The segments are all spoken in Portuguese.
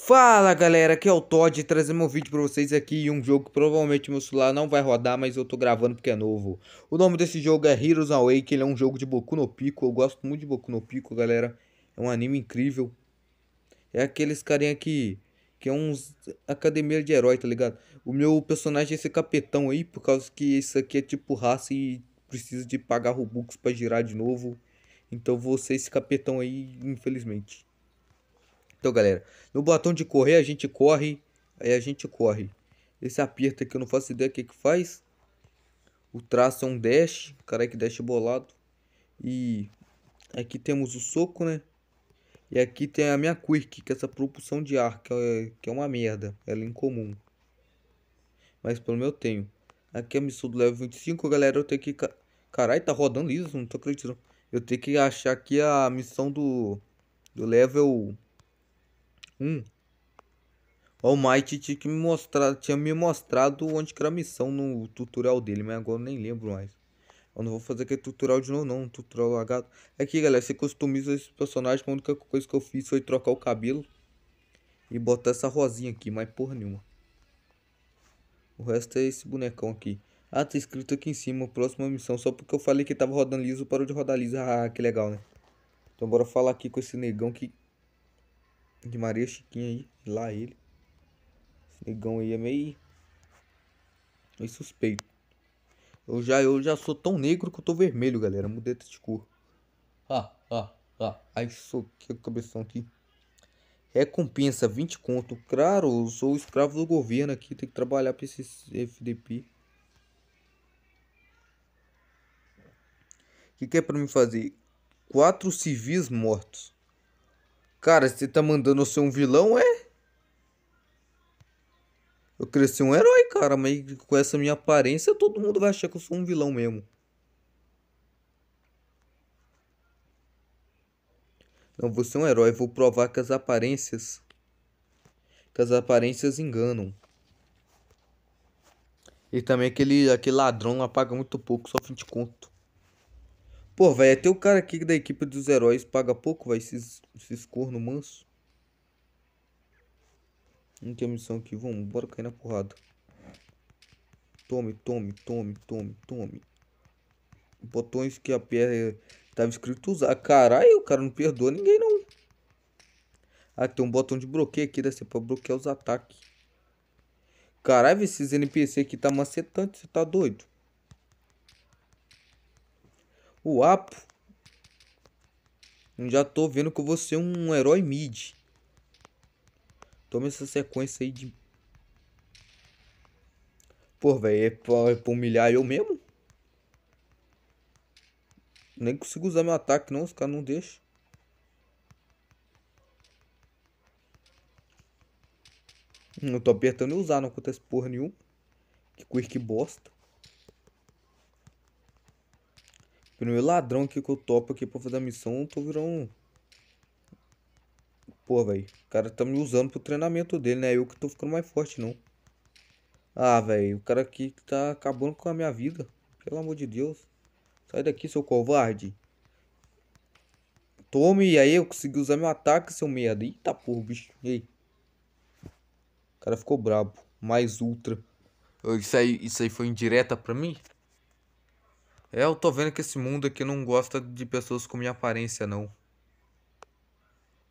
Fala galera, aqui é o Todd trazendo um vídeo pra vocês aqui um jogo que provavelmente meu celular não vai rodar, mas eu tô gravando porque é novo. O nome desse jogo é Heroes Awake, ele é um jogo de Boku no Pico, eu gosto muito de Boku no Pico, galera. É um anime incrível. É aqueles carinha que, que é uns academia de herói, tá ligado? O meu personagem é esse capetão aí, por causa que isso aqui é tipo raça e precisa de pagar Robux pra girar de novo. Então vou ser esse capetão aí, infelizmente. Então, galera, no botão de correr a gente corre, aí a gente corre. Esse aperto aqui eu não faço ideia o que que faz. O traço é um dash, cara que dash bolado. E aqui temos o soco, né? E aqui tem a minha quick, que é essa propulsão de ar, que é, que é uma merda. Ela é incomum. Mas pelo menos eu tenho. Aqui é a missão do level 25, galera. Eu tenho que... Caralho, tá rodando liso, não tô acreditando. Eu tenho que achar aqui a missão do... Do level Hum. O Might tinha, que me mostrar, tinha me mostrado onde que era a missão no tutorial dele, mas agora eu nem lembro mais. Eu não vou fazer aquele tutorial de novo não, tutorial lagado. Aqui galera, você customiza esse personagem, a única coisa que eu fiz foi trocar o cabelo. E botar essa rosinha aqui, mas porra nenhuma. O resto é esse bonecão aqui. Ah, tá escrito aqui em cima, próxima missão. Só porque eu falei que tava rodando liso, parou de rodar liso. Ah, que legal, né? Então bora falar aqui com esse negão que de Maria Chiquinha aí, lá ele. Esse negão aí é meio. meio suspeito. Eu já, eu já sou tão negro que eu tô vermelho, galera. Mudei de cor. Ah, ah, ah. Aí soquei o cabeção aqui. Recompensa 20 conto. Claro, eu sou escravo do governo aqui. Tem que trabalhar pra esse FDP. O que, que é pra mim fazer? Quatro civis mortos. Cara, você tá mandando eu ser um vilão, é? Eu cresci um herói, cara, mas com essa minha aparência todo mundo vai achar que eu sou um vilão mesmo. Não, vou ser um herói, vou provar que as aparências... Que as aparências enganam. E também aquele, aquele ladrão lá paga muito pouco, só 20 conto. Pô, vai até o cara aqui da equipe dos heróis paga pouco, vai esses, esses corno manso. Não tem missão aqui, vamos, bora cair na porrada. Tome, tome, tome, tome, tome. Botões que a PR tava escrito usar. Caralho, o cara não perdoa ninguém não. Ah, tem um botão de bloqueio aqui, ser pra bloquear os ataques. Caralho, esses NPC aqui tá macetante, você tá doido? O Apo. Já tô vendo que eu vou ser um herói mid. Toma essa sequência aí de... Pô, velho, é pra, é pra humilhar eu mesmo? Nem consigo usar meu ataque não, os caras não deixam. Não tô apertando usar, não acontece porra nenhuma. Que quick bosta. Primeiro ladrão que eu topo aqui pra fazer a missão, eu tô virando... Pô, velho. O cara tá me usando pro treinamento dele, né? Eu que tô ficando mais forte, não. Ah, velho. O cara aqui tá acabando com a minha vida. Pelo amor de Deus. Sai daqui, seu covarde. Tome, e aí eu consegui usar meu ataque, seu merda. Eita porra, bicho. Ei. O cara ficou brabo. Mais ultra. Isso aí, isso aí foi indireta pra mim? É, eu tô vendo que esse mundo aqui não gosta de pessoas com minha aparência, não.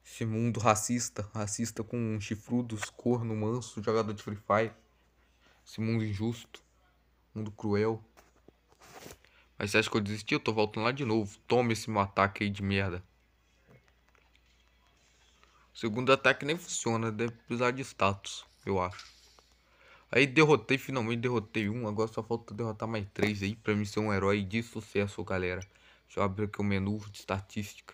Esse mundo racista, racista com chifrudos, corno, manso, jogador de Free Fire. Esse mundo injusto, mundo cruel. Mas você acha que eu desisti? Eu tô voltando lá de novo. Tome esse meu ataque aí de merda. O segundo ataque nem funciona, deve precisar de status, eu acho. Aí derrotei, finalmente derrotei um. Agora só falta derrotar mais três aí pra mim ser um herói de sucesso, galera. Deixa eu abrir aqui o menu de estatística.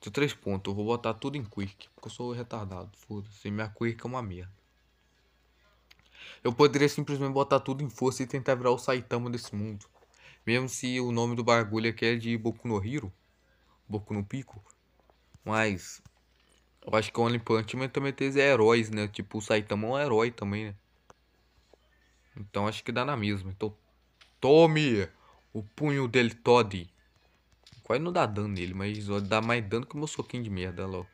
Tenho três pontos. Eu vou botar tudo em quick. Porque eu sou retardado. Foda-se. Minha quick é uma merda. Eu poderia simplesmente botar tudo em força e tentar virar o Saitama desse mundo. Mesmo se o nome do bagulho aqui é de Boku no Hero. Boku no Pico. Mas eu acho que o One Punch também tem heróis, né? Tipo, o Saitama é um herói também, né? Então acho que dá na mesma. Então, tome o punho dele Todd. Quase não dá dano nele, mas dá mais dano que o meu soquinho de merda, lá.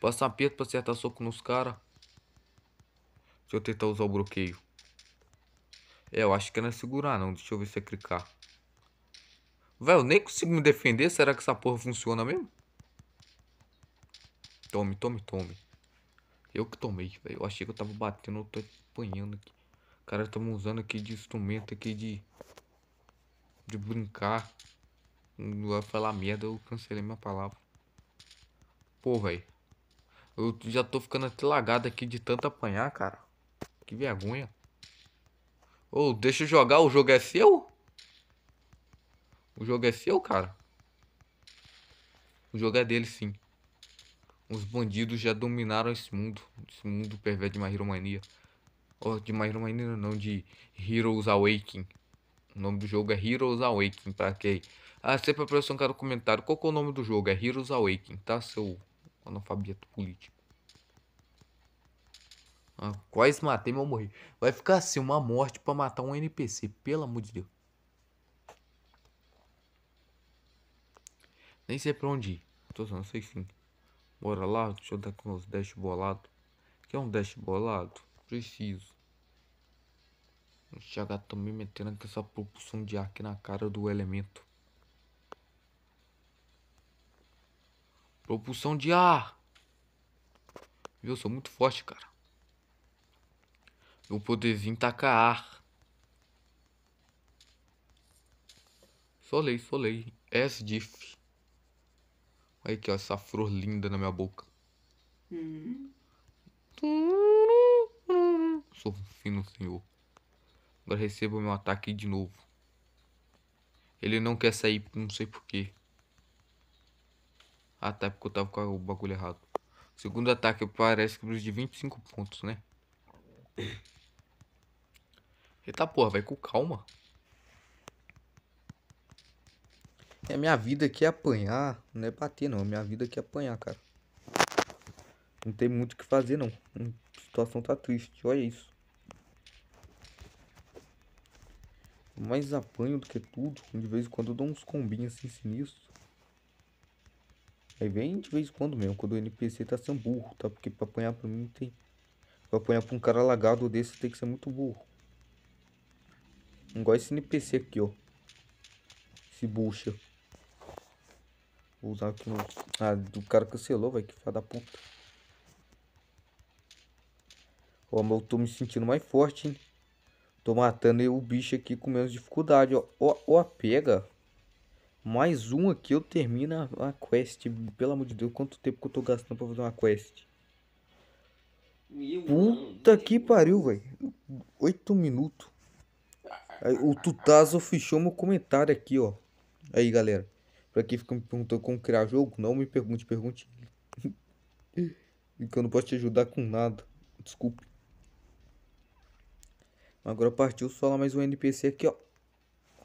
Passa um aperto pra acertar soco nos caras. Deixa eu tentar usar o bloqueio. É, eu acho que não é segurar não. Deixa eu ver se é clicar. Velho, eu nem consigo me defender. Será que essa porra funciona mesmo? Tome, tome, tome. Eu que tomei, velho. Eu achei que eu tava batendo, eu tô apanhando aqui. Cara, estamos usando aqui de instrumento aqui de... De brincar. Não vai falar merda, eu cancelei minha palavra. Pô, velho. Eu já tô ficando até lagado aqui de tanto apanhar, cara. Que vergonha. Ô, oh, deixa eu jogar, o jogo é seu? O jogo é seu, cara? O jogo é dele, sim. Os bandidos já dominaram esse mundo. Esse mundo perverso de My Hero Mania. Oh, de My Hero Mania não, de Heroes Awakening. O nome do jogo é Heroes Awakening, pra quem... Ah, sempre apareceu um cara no comentário. Qual que é o nome do jogo? É Heroes Awakening, tá? Seu analfabeto político. Ah, quase matei, mas eu morri. Vai ficar assim, uma morte pra matar um NPC, pelo amor de Deus. Nem sei pra onde ir. Tô não sei sim. Bora lá, deixa eu dar com os dash bolado. Quer um dash bolado? Preciso. Já tô me metendo com essa propulsão de ar aqui na cara do elemento. Propulsão de ar. Viu? Eu sou muito forte, cara. Meu poderzinho taca ar. Solei, solei. S-Diff. Olha aqui, ó, essa flor linda na minha boca. Hum. Sou fino, senhor. Agora recebo meu ataque de novo. Ele não quer sair, não sei porquê. Ah, tá, porque eu tava com o bagulho errado. Segundo ataque parece que de 25 pontos, né? Eita porra, vai com calma. É minha vida aqui é apanhar, não é bater não, minha vida aqui é apanhar, cara. Não tem muito o que fazer não. A situação tá triste, olha isso. Mais apanho do que tudo. De vez em quando eu dou uns combinhos assim sinistros. Aí vem de vez em quando mesmo, quando o NPC tá sendo burro, tá? Porque pra apanhar pra mim tem. Pra apanhar pra um cara lagado desse tem que ser muito burro. Igual esse NPC aqui, ó. Esse bucha. Vou usar aqui no. Ah, do cara cancelou, vai que filha da puta. Ó, mas eu tô me sentindo mais forte, hein? Tô matando o bicho aqui com menos dificuldade, ó. Ó, ó a pega. Mais um aqui eu termino a quest. Pelo amor de Deus, quanto tempo que eu tô gastando pra fazer uma quest? Puta que pariu, velho. Oito minutos. O Tutazo fechou meu comentário aqui, ó. Aí, galera. Pra quem fica me perguntando como criar jogo, não me pergunte, pergunte. que eu não posso te ajudar com nada. Desculpe. Agora partiu só mais um NPC aqui, ó.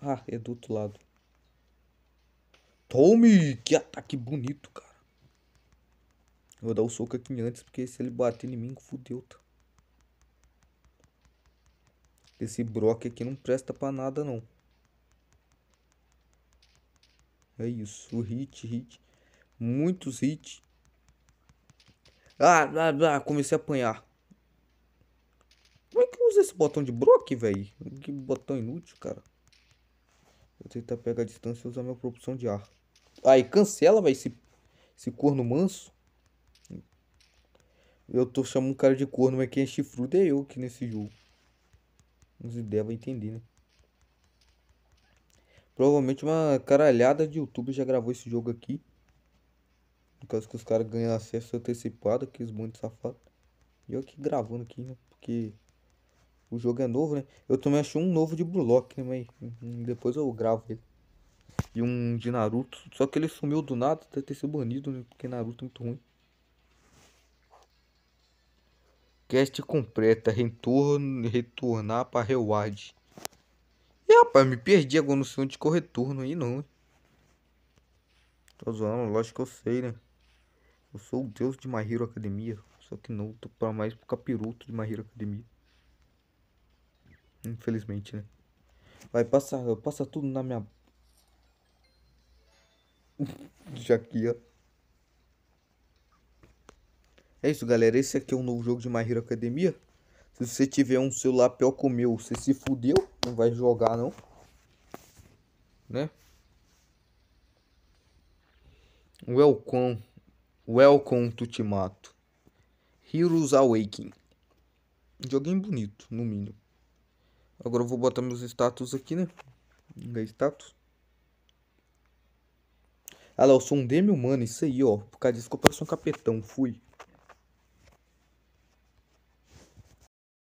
Ah, é do outro lado. Tome! Que ataque bonito, cara. vou dar o soco aqui antes, porque se ele bater em mim, fudeu, tá? Esse Brock aqui não presta pra nada, não. É isso, hit, hit. Muitos hits. Ah, ah, ah, comecei a apanhar. Como é que usa esse botão de Brock, velho? Que botão inútil, cara. Vou tentar pegar a distância e usar minha propulsão de ar. Aí, cancela, vai esse, esse corno manso. Eu tô chamando um cara de corno, mas quem é chifrudo é eu aqui nesse jogo. Uns ideias vai entender, né? Provavelmente uma caralhada de YouTube já gravou esse jogo aqui. Por causa que os caras ganham acesso antecipado, aqueles monte safados. E eu aqui gravando aqui, né? Porque o jogo é novo, né? Eu também achei um novo de Bullock, né? Mas depois eu gravo ele e um de Naruto. Só que ele sumiu do nada, deve ter sido banido, né? Porque Naruto é muito ruim. Cast completa, retorno, retornar para reward. E rapaz, me perdi agora no som de corretorno aí não. Tô zoando, lógico que eu sei, né? Eu sou o deus de My Hero Academia. Só que não, tô pra mais pro capiroto de My Hero Academia. Infelizmente, né? Vai passar, passa tudo na minha Já aqui, ó. É isso, galera. Esse aqui é um novo jogo de My Hero Academia. Se você tiver um celular pior que o meu, você se fudeu. Não vai jogar, não. Né? Welcome. Welcome to Timato. Heroes Awakening. Joguinho bonito, no mínimo. Agora eu vou botar meus status aqui, né? Status. Ah lá, eu sou um demi humano, isso aí, ó. Por causa disso que eu pareço um capetão. Fui.